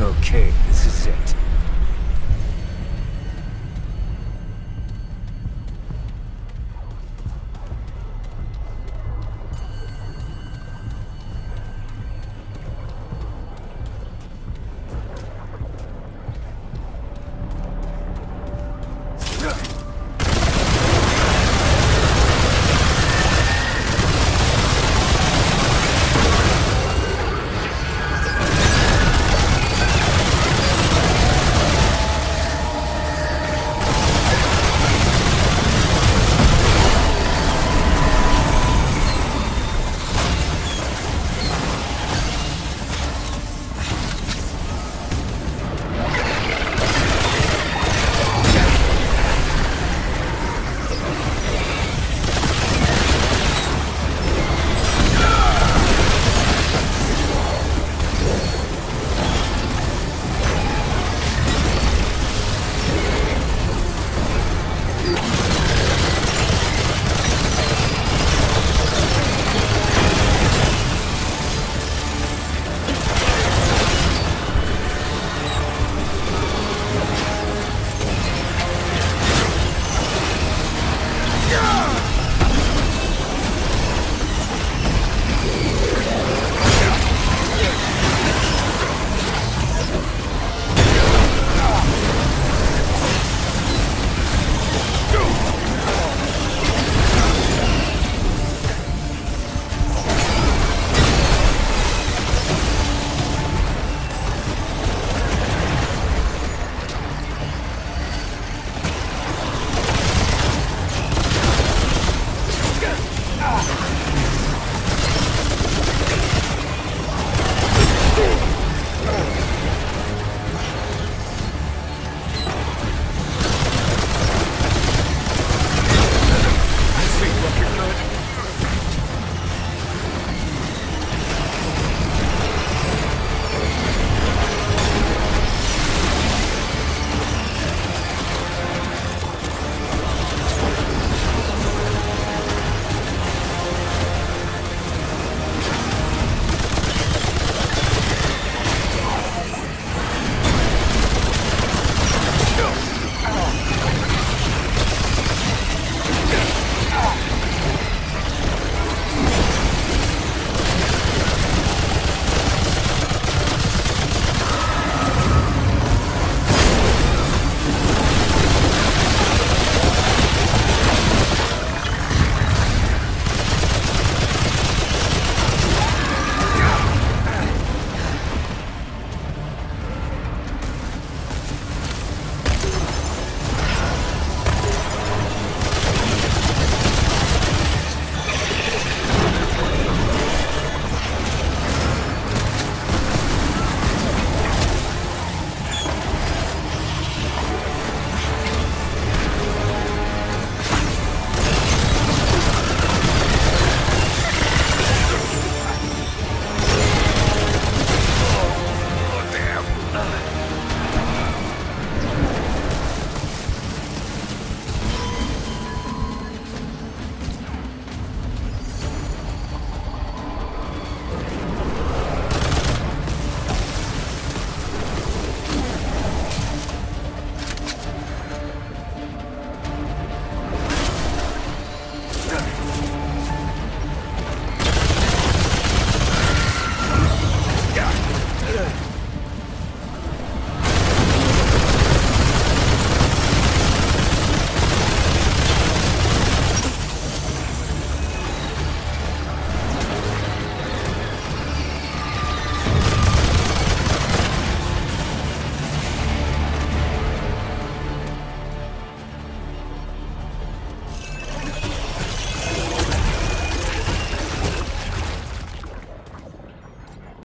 Okay, this is it.